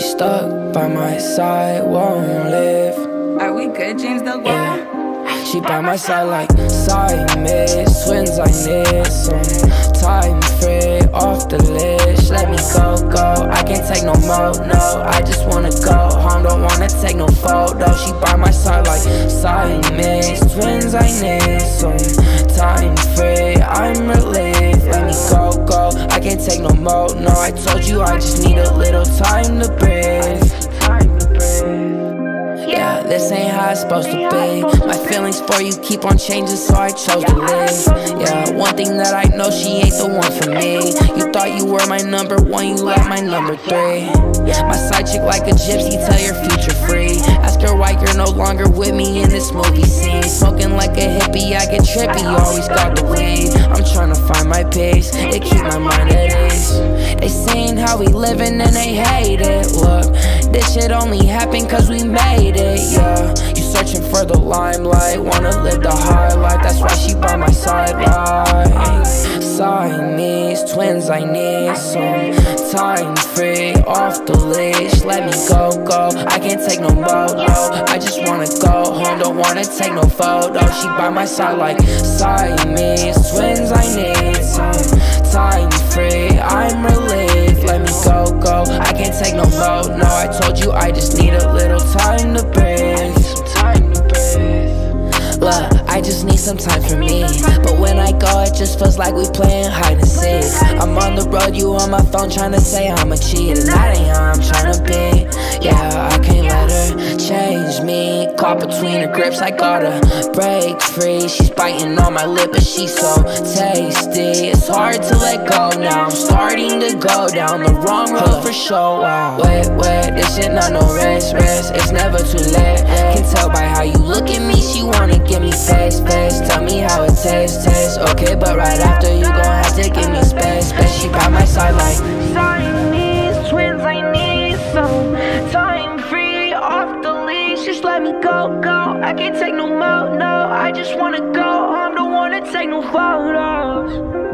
stuck by my side, won't live. Are we good, James Del Yeah. She by my side like Siamese twins. I need some time free off the list. Let me go, go. I can't take no more, no. I just wanna go home, don't wanna take no photo. She by my side like Siamese twins. I need some time free. I'm relieved. Can't take no more, no. I told you I just need a little time to breathe. Yeah, this ain't how it's supposed to be. My feelings for you keep on changing, so I chose to leave. Yeah, one thing that I know, she ain't the one for me. Thought you were my number one, you left my number three. My side chick like a gypsy, tell your future free. Ask her why you're no longer with me in this movie scene. Smoking like a hippie, I get trippy, always got the weed. I'm trying to find my peace, it keep my mind at ease. They seen how we living and they hate it. Look, this shit only happened cause we made it, yeah. You searching for the limelight, wanna live the high life, that's why she by my side, like Twins, I need some time free off the leash. Let me go, go. I can't take no more. I just wanna go home, don't wanna take no photo. She by my side like Siamese twins, I need some time free. I'm relieved. Let me go, go. I can't take no more, no. I told you I just need a little time to breathe. Time to breathe. Look, I just need some time for me. But when I just feels like we playing hide and seek. I'm on the road, you on my phone trying to say I'm a cheat, and that ain't how I'm trying to be. Yeah, I can't let her change me. Caught between her grips, I gotta break free. She's biting on my lip, but she's so tasty. It's hard to let go now. I'm starting to go down the wrong road for sure. Wow. Wait, wait, this shit not no rest, rest. It's never too late. Can tell by how you look at me, she wanna give me face, face. Tell me how it tastes, tastes. Okay, but right after you gon' have to give me space, space. She by my side like Siamese twins, I need some time free off the leash. Just let me go, go. I can't take no more, no. I just wanna go home, don't wanna take no photos.